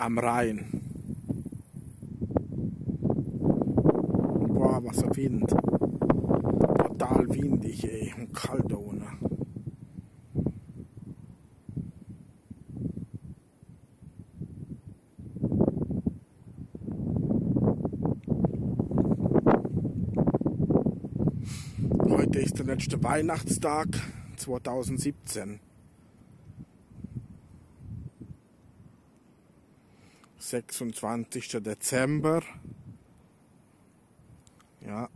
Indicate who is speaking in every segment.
Speaker 1: am Rhein. Boah, was ein Wind. Total windig, ey, und kalt unten. Heute ist der letzte Weihnachtstag 2017. 26. Dezember. Ja.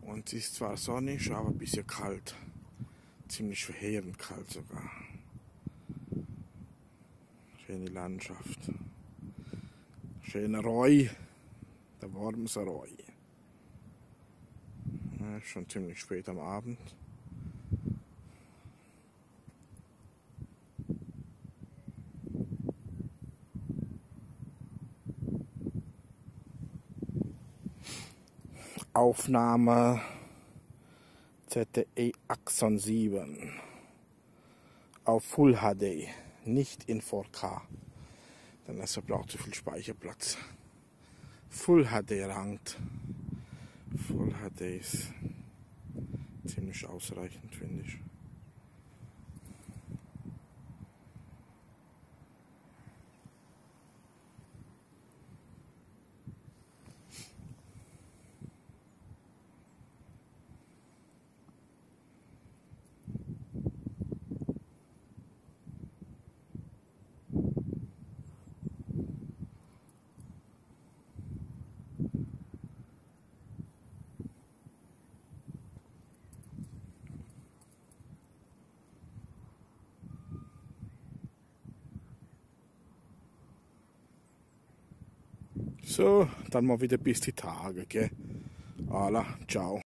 Speaker 1: Und es ist zwar sonnig, aber ein bisschen kalt. Ziemlich verheerend kalt sogar. Schöne Landschaft. Schöner Reu. Der Wormser Reu. Ja, schon ziemlich spät am Abend. Aufnahme ZTE Axon 7 auf Full HD, nicht in 4K, denn das verbraucht zu viel Speicherplatz. Full HD rankt. Full HD ist ziemlich ausreichend, finde ich. So, dann mal wieder bis die Tage, gell? Alla, ciao.